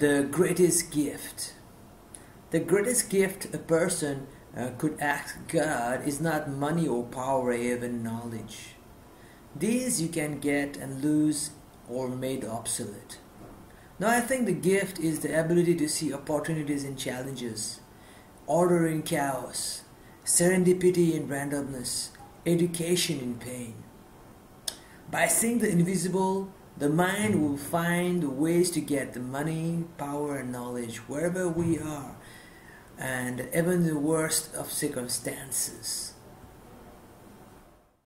the greatest gift. The greatest gift a person uh, could ask God is not money or power or even knowledge. These you can get and lose or made obsolete. Now, I think the gift is the ability to see opportunities in challenges, order in chaos, serendipity in randomness, education in pain. By seeing the invisible, the mind will find ways to get the money, power, and knowledge wherever we are, and even the worst of circumstances.